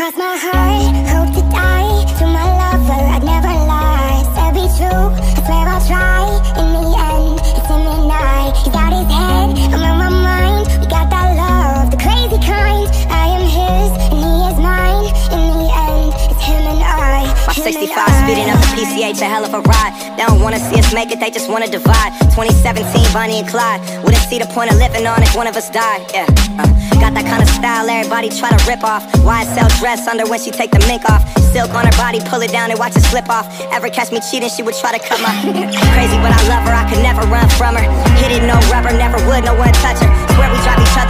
Cross my heart, hope to die. To my lover, I'd never lie. Said be true, I swear I'll try. In the end, it's him and I He got his head, I'm on my mind. We got that love, the crazy kind. I am his, and he is mine. In the end, it's him and I. My 65 speeding up PCH, a hell of a ride. They don't wanna see us make it, they just wanna divide. 2017, Bonnie and Clyde. Wouldn't see the point of living on if one of us died, yeah. Uh. Got that kind of style everybody try to rip off. YSL dress under when she take the mink off? Silk on her body, pull it down and watch it slip off. Ever catch me cheating, she would try to cut my Crazy but I love her, I could never run from her. Hit it, no rubber, never would, no one touch her. Swear we drive each other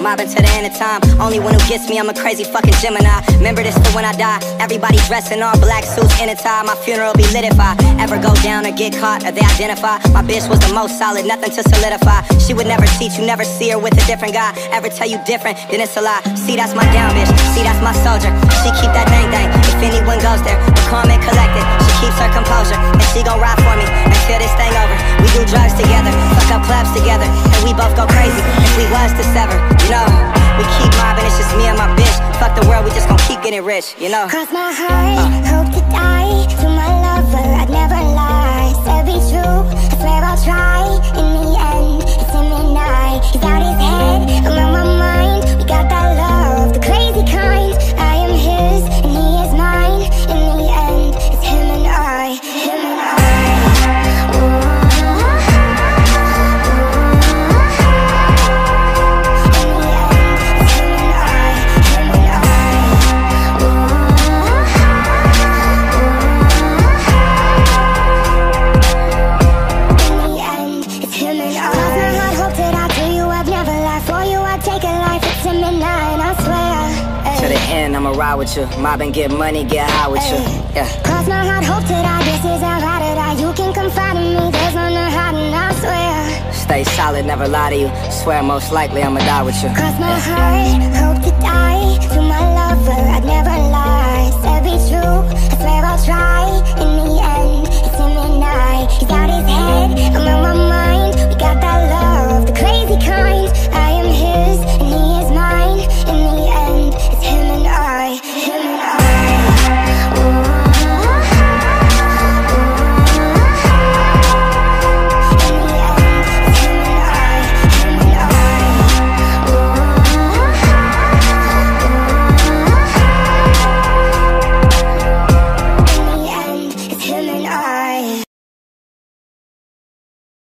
mobbing to the end of time. Only one who gets me, I'm a crazy fucking Gemini. Remember this for when I die. Everybody dressed in all black suits in a tie. My funeral be lit if I ever go down or get caught or they identify. My bitch was the most solid, nothing to solidify. She would never cheat, you never see her with a different guy. Ever tell you different, then it's a lie. See, that's my down bitch. See, that's my soldier. She keep that dang thing. If anyone goes there, but calm and collected. She keeps her composure, and she gon' ride for me until this thing over. We do drugs together, up clubs together, and we both go crazy if we was to sever. You know, we keep mobbing, it's just me and my bitch. Fuck the world, we just gon' keep getting rich. You know. Cross my heart, hope to die To my lover, I'd never a life. It's I, and swear. To the end, I'ma ride with you. Mobbing, get money, get high with you. Yeah. Cross my heart, hope that I. This is how ride or die. You can confide in me. There's no no hiding. I swear. Stay solid, never lie to you. Swear most likely I'ma die with you. Cross my heart,